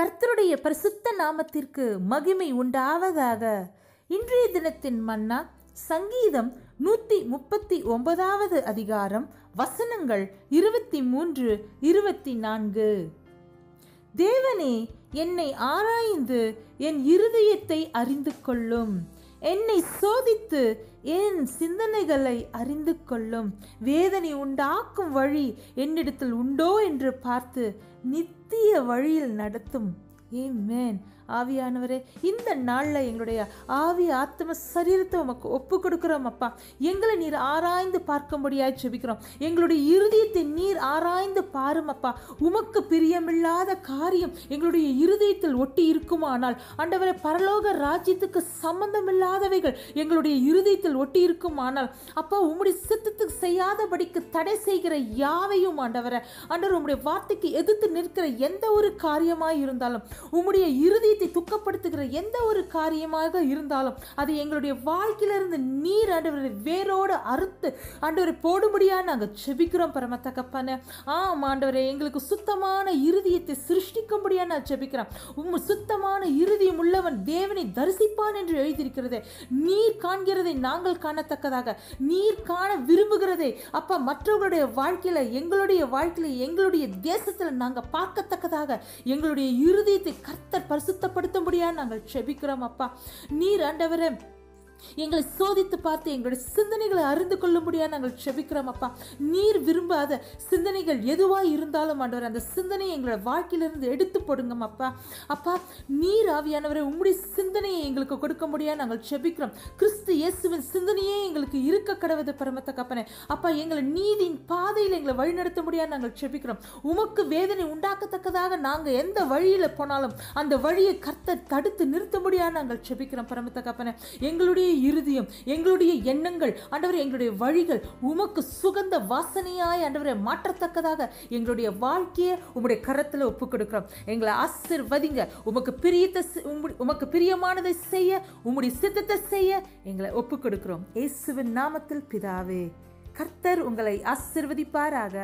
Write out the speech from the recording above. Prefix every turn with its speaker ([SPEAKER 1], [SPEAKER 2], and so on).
[SPEAKER 1] கர்த்தருடைய பரிசுத்த நாமத்திற்கு மகிமை உண்டாவதாக. இன்றைய தினத்தின் மன்னா சங்கீதம் நூத்தி முப்பத்தி ஒன்பதாவது அதிகாரம் வசனங்கள் இருபத்தி மூன்று இருபத்தி நான்கு. தேவனே என்னை ஆராய்ந்து என் இருதயத்தை அறிந்து கொள்ளும் என்னை சோதித்து என் சிந்தனைகளை அறிந்து கொள்ளும். வேதனை உண்டாக்கும் வழி என்னிடத்தில் உண்டோ என்று பார்த்து நித்திய வழியில் நடத்தும். ஏ மேன் ஆவியானவரே இந்த நாளில் எங்களுடைய ஆவி ஆத்ம சரீரத்தை உமக்கு ஒப்பு கொடுக்குறோம் அப்பா. எங்களை நீர் ஆராய்ந்து பார்க்க முடியாது எங்களுடைய இருதயத்தை நீர் ஆராய்ந்து பாரும் அப்பா. உமக்கு பிரியமில்லாத காரியம் எங்களுடைய இருதயத்தில் ஒட்டி இருக்குமானால் ஆண்டவரே பரலோக ராஜ்யத்துக்கு சம்பந்தமில்லாதவைகள் எங்களுடைய இருதயத்தில் ஒட்டி இருக்குமானால் அப்பா உம்முடைய சித்தத்துக்கு செய்யாதபடிக்கு தடை செய்கிற யாவையும் ஆண்டவரை ஆண்டவர் உம்முடைய வார்த்தைக்கு எதிர்த்து நிற்கிற எந்த ஒரு காரியமாய் இருந்தாலும் உம்முடைய இருதயத்தை துக்கப்படுத்துகிற எந்த ஒரு காரியமாக இருந்தாலும் அது எங்களுடைய வாழ்க்கையிலிருந்து நீர் ஆண்டவரை வேரோடு அறுத்து ஆண்டவரை போடும்படியாக நாங்கள் செபிக்கிறோம் பரம ஆம் ஆண்டவரை எங்களுக்கு சுத்தமான இருதயத்தை சிருஷ்டிக்கும்படியாக நான் ஜெபிக்கிறேன் உம் சுத்தமான இருதயம் உள்ளவன் தேவனை தரிசிப்பான் என்று எழுதியிருக்கிறதே. நீர் காண்கிறதை நாங்கள் காணத்தக்கதாக. நீர் காண விரும்புகிறதை அப்பா மற்றவர்களுடைய வாழ்க்கையில எங்களுடைய வாழ்க்கையில் எங்களுடைய தேசத்தில் நாங்கள் பார்க்கத்தக்கதாக. எங்களுடைய இருதயத்தை கர்த்தர் பரிசுத்தப்படுத்தும்படியா நாங்கள் செபிக்கிறோம் அப்பா. நீர் ஆண்டவரே எங்களை சோதித்து பார்த்து எங்களுடைய சிந்தனைகளை அறிந்து கொள்ள முடியாது நாங்கள் செபிக்கிறோம் அப்பா. நீர் விரும்பாத சிந்தனைகள் எதுவாக இருந்தாலும் ஆண்டவர் அந்த சிந்தனையை எங்களோட வாழ்க்கையிலிருந்து எடுத்து போடுங்க அப்பா. அப்பா நீர் ஆவியானவரை உங்களுடைய சிந்தனையை எங்களுக்கு கொடுக்க முடியாது நாங்கள் செபிக்கிறோம். கிறிஸ்து இயேசுவின் சிந்தனையே எங்களுக்கு இருக்க கடவுது பரமத்த கப்பனே. அப்பா எங்களை நீதியின் பாதையில் எங்களை வழிநடத்த முடியாது நாங்கள் செபிக்கிறோம். உமக்கு வேதனை உண்டாக்கத்தக்கதாக நாங்கள் எந்த வழியில் போனாலும் அந்த வழியை கர்த்தர் தடுத்து நிறுத்த முடியாது நாங்கள் செபிக்கிறோம் பரமத்த கப்பனே. எங்களுடைய இருதயம் எங்களுடைய எண்ணங்கள் ஆண்டவரே எங்களுடைய வழிகள் உமக்கு சுகந்த வாசனையாய் ஆண்டவரை மாற்றத்தக்கதாக எங்களுடைய வாழ்க்கையை உம்முடைய கரத்தில் ஒப்பு கொடுக்கிறோம். எங்களை ஆசிர்வதிங்க. உமக்கு பிரியத்தை உமக்கு பிரியமானதை செய்ய உம்முடைய சித்தத்தை செய்ய எங்களை ஒப்பு கொடுக்கிறோம். இயேசுவின் நாமத்தில் பிதாவே கர்த்தர் உங்களை ஆசிர்வதிப்பாராக.